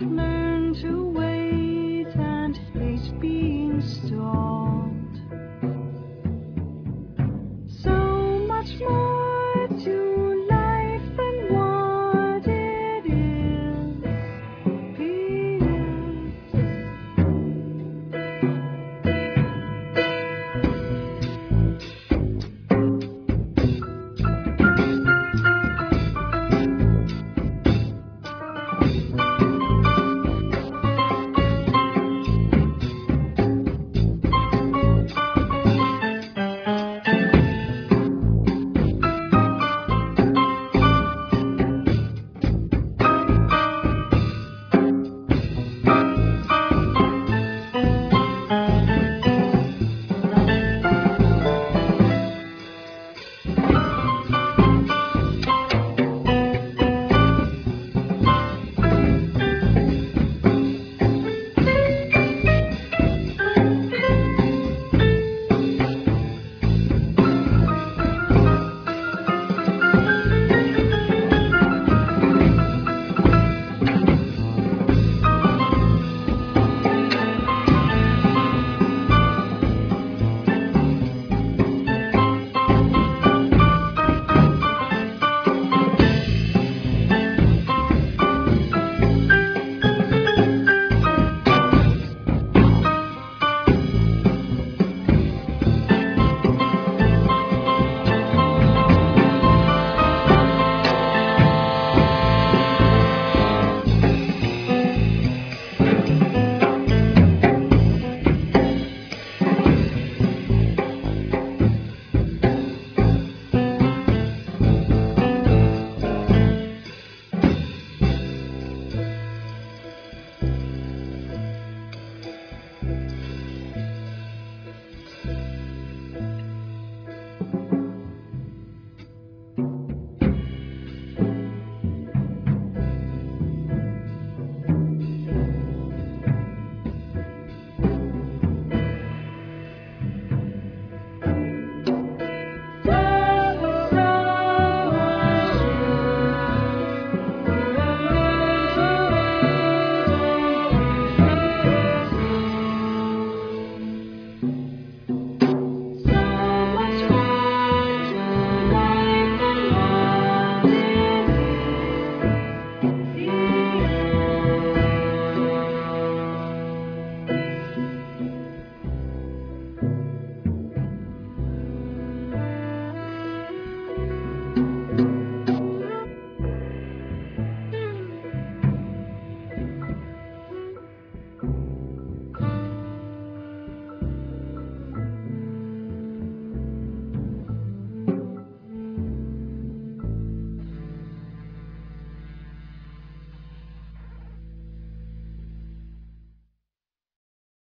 have learned to wait and hate being strong. Go!